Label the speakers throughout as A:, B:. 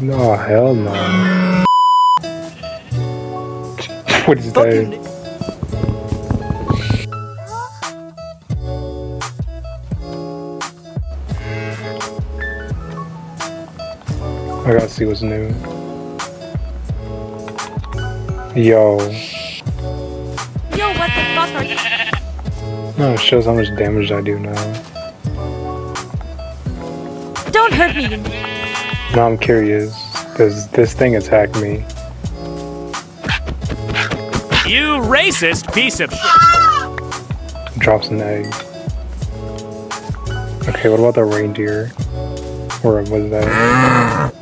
A: No, hell no. What is you. I gotta see what's new. Yo.
B: Yo, what the fuck are you?
A: No, it shows how much damage I do now.
B: Don't hurt me.
A: Now I'm curious. Does this thing attack me?
C: You racist piece of shit.
A: Drops an egg. Okay, what about the reindeer? Or was that?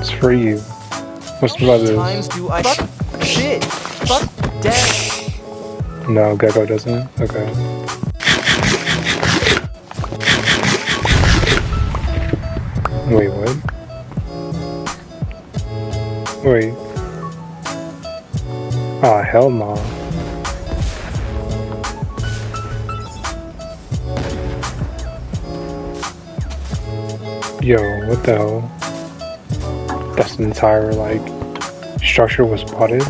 A: It's for you. What's about this?
D: Times do I fuck shit? Fuck death.
A: No, Gecko doesn't. Okay. Wait, what? Wait. Oh, hell no. Yo, what the hell? That's entire, like, structure was spotted?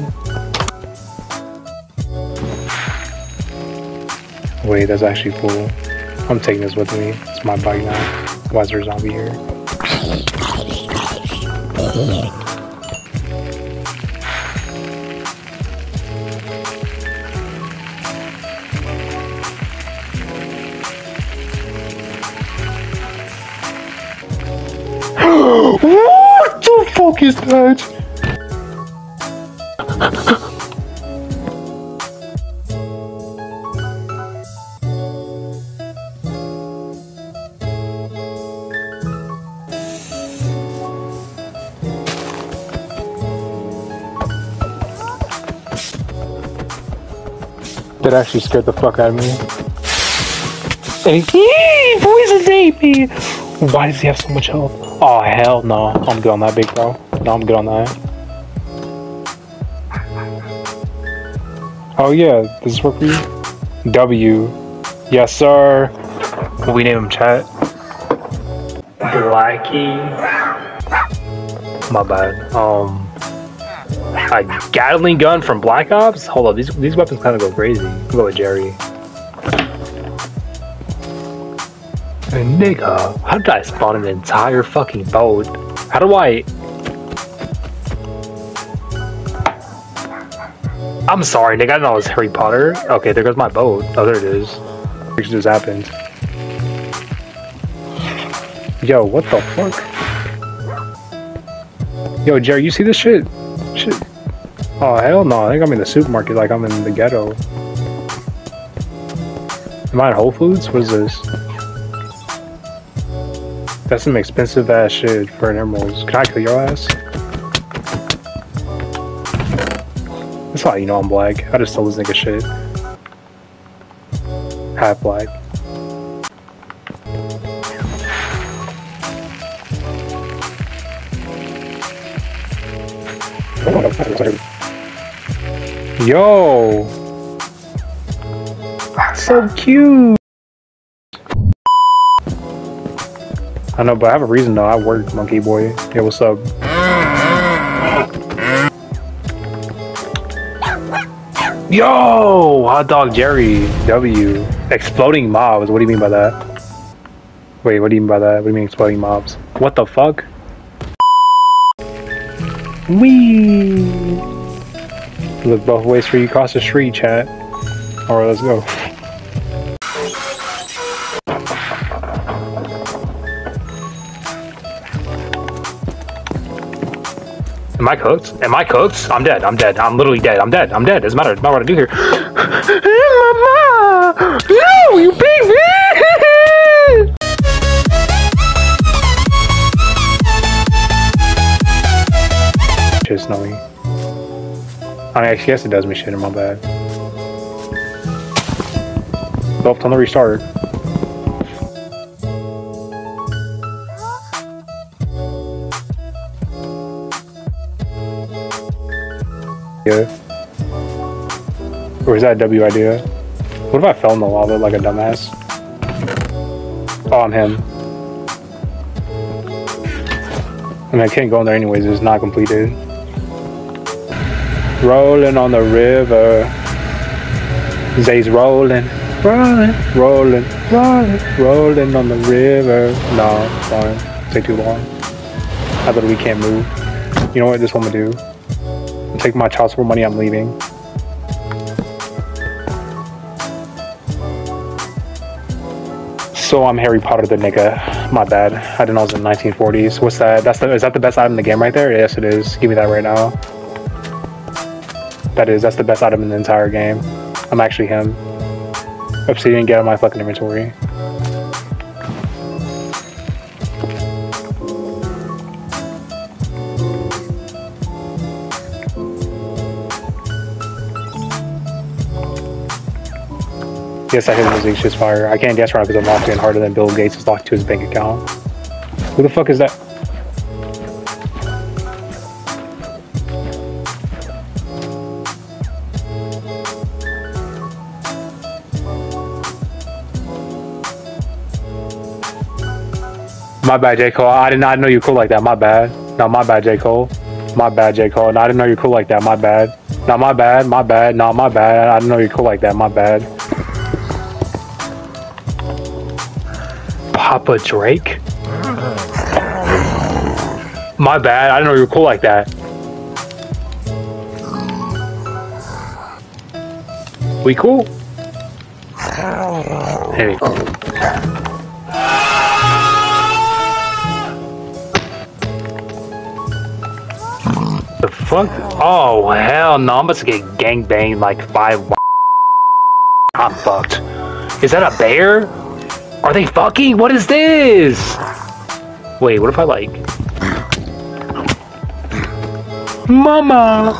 A: That's actually cool. I'm taking this with me. It's my bike now. Why is there a zombie here? what the fuck is that? That actually scared the fuck out of me. And he poison baby. Why does he have so much health? Oh hell no! I'm good on that, big bro. No, I'm good on that. Oh yeah, does this work for you? W. Yes, sir. What we name him, chat? Blackie. My bad. Um, a Gatling gun from Black Ops. Hold up, these these weapons kind of go crazy. We'll go with Jerry. Nigga, how did I spawn an entire fucking boat? How do I? I'm sorry, nigga. I didn't know it was Harry Potter. Okay, there goes my boat. Oh, there it is. It just happened. Yo, what the fuck? Yo, Jerry, you see this shit? Shit. Oh, hell no. I think I'm in the supermarket like I'm in the ghetto. Am I at Whole Foods? What is this? That's some expensive ass shit for an emerald. Can I kill your ass? That's how you know I'm black. I just told this nigga shit. Half black. Yo! So cute! I know, but I have a reason though. I work, monkey boy. Yeah, what's up? Yo! Hot dog Jerry W. Exploding mobs. What do you mean by that? Wait, what do you mean by that? What do you mean exploding mobs? What the fuck? Wee! Look both ways for you cross the street, chat. Alright, let's go. Am I cooked? Am I cooked? I'm dead. I'm dead. I'm literally dead. I'm dead. I'm dead. Doesn't matter. Doesn't matter what I do here. Mama! No, you big bitch! Snowing. I mean, actually, yes, it does me shit in my bad. Both on the restart. Yeah. Or is that a W idea? What if I fell in the lava like a dumbass? Oh, I'm him. I mean, I can't go in there anyways. It's not completed. Rolling on the river. Zay's rolling, rolling, rolling, rolling, rolling on the river. No, sorry. Take too long. I literally can't move. You know what? This woman do. Take my child support money. I'm leaving. So I'm Harry Potter the nigga. My bad. I didn't know it was in the 1940s. What's that? That's the, is that the best item in the game right there? Yes, it is. Give me that right now. That is. That's the best item in the entire game. I'm actually him. Obsidian, get out of my fucking inventory. Yes, I hit music shit's fire. I can't guess right because I'm locked in harder than Bill Gates is locked to his bank account. Who the fuck is that? My bad, J. Cole. I did not know you cool like that. My bad. No, my bad, J. Cole. My bad, J. Cole. No, I didn't know you cool like that. My bad. No, my bad. My bad. No, my bad. I didn't know you cool like that. My bad. Papa Drake? My bad. I didn't know you were cool like that. We cool? Hey. Fuck? Oh hell no! I'm about to get gangbanged like five. I'm fucked. Is that a bear? Are they fucking? What is this? Wait, what if I like? Mama!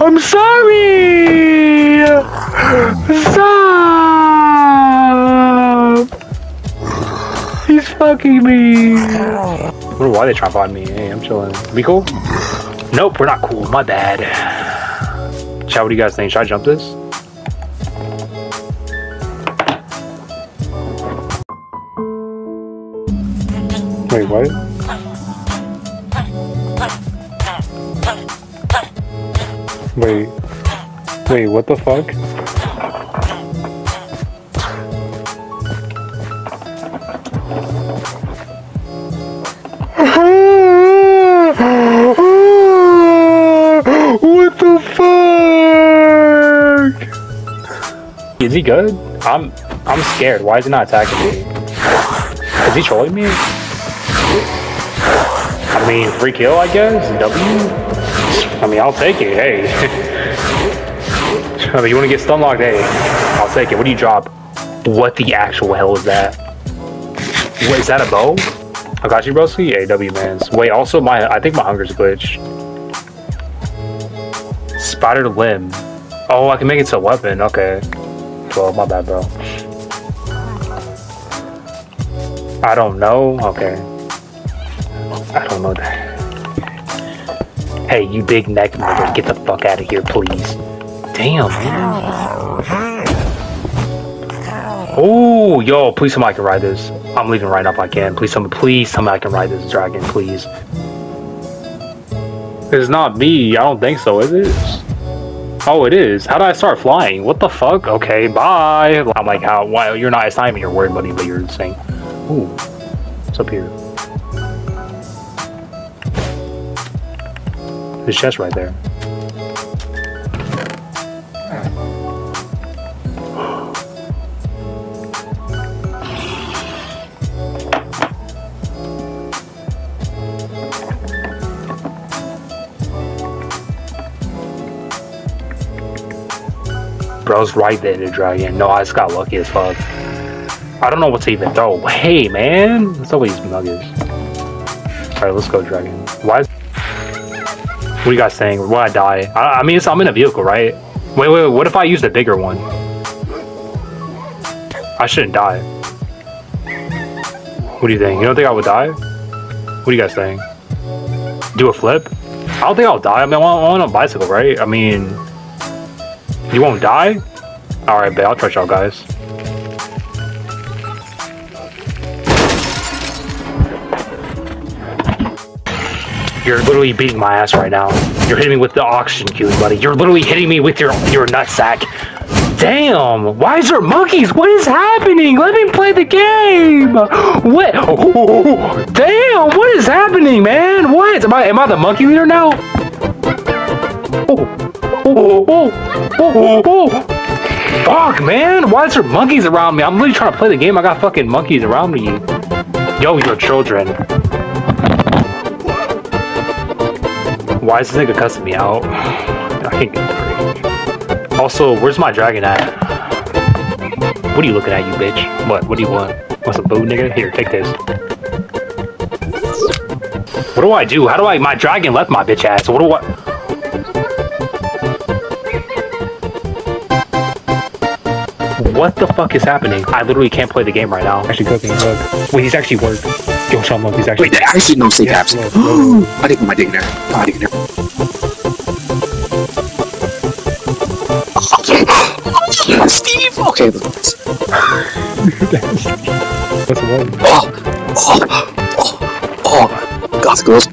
A: I'm sorry! Stop! He's fucking me! I wonder why they trying to find me. Hey, I'm chilling. We cool? Nope, we're not cool. My bad. Chat, what do you guys think? Should I jump this? Wait, what? Wait. Wait, what the fuck? He good? I'm I'm scared. Why is he not attacking me? Is he trolling me? I mean, free kill, I guess. W. I mean, I'll take it. Hey. I mean, you want to get stun locked? Hey, I'll take it. What do you drop? What the actual hell is that? Wait, is that a bow? I got you, broski. AW mans. Wait, also my I think my hunger's glitched. Spider limb. Oh, I can make it to a weapon. Okay. Well, my bad, bro. I don't know. Okay. I don't know that. Hey, you big neck nigga, get the fuck out of here, please. Damn, man. Oh, yo, please somebody can ride this. I'm leaving right now if I can. Please, somebody, please, somebody can ride this dragon, please. It's not me. I don't think so. It is. Oh, it is. How do I start flying? What the fuck? Okay, bye. I'm like, how? Why? You're not. It's even your word, buddy, but you're saying. Ooh, what's up here? His chest right there. Bro's right there to dragon. No, I just got lucky as fuck. I don't know what to even throw. Hey, man. Throw these nuggets. Alright, let's go, dragon. Why is... What are you guys saying? Will I die? I, I mean, it's, I'm in a vehicle, right? Wait, wait, wait. What if I use the bigger one? I shouldn't die. What do you think? You don't think I would die? What are you guys saying? Do a flip? I don't think I'll die. I mean, I'm on a bicycle, right? I mean... You won't die? Alright, bet I'll trust y'all guys. You're literally beating my ass right now. You're hitting me with the oxygen cube, buddy. You're literally hitting me with your your nutsack. Damn! Why is there monkeys? What is happening? Let me play the game. What? Oh, damn! What is happening, man? What? Am I am I the monkey leader now? Oh, oh, oh, oh, oh. Fuck, man! Why is there monkeys around me? I'm literally trying to play the game. I got fucking monkeys around me. Yo, you're children. Why is this nigga cussing me out? I can't get free. Also, where's my dragon at? What are you looking at, you bitch? What? What do you want? Want some food, nigga? Here, take this. What do I do? How do I? My dragon left my bitch ass. What do I? What the fuck is happening? I literally can't play the game right now. Actually cooking, look. Wait, he's actually worked. Yo, show him up. He's actually
E: Wait, there actually no safe
A: Yeah,
E: apps.
A: look, look.
E: I didn't put my dick in there. No, I didn't in there. Steve! Okay, let's
A: What's the one?
E: Oh! Oh! Oh! Oh! Gothic girls.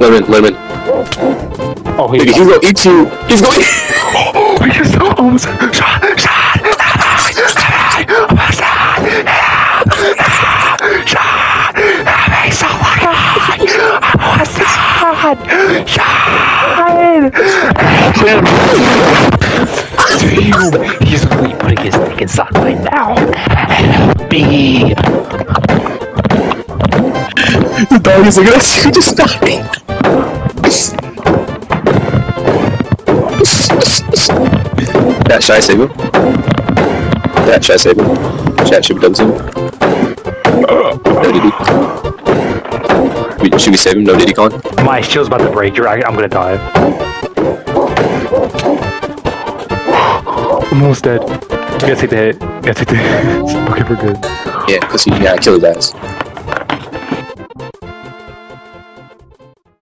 E: Lemon, lemon.
A: Oh,
E: Nigga,
A: he's
E: he's gonna eat you. He's going.
A: Oh, he just almost shot, shot, shot, shot, I'm so lucky. I was shot, shot. Damn, he's really putting his dick inside right now. B.
E: The dog is at you, just dying. That shy save him. That shy save him. Chat should be done soon. No DD. We- Should we save him? No DD con?
A: My shield's about to break. You're, I, I'm gonna die. I'm almost dead. You gotta take the hit. You gotta take the hit. okay, we're good.
E: Yeah, because he yeah, kill his ass.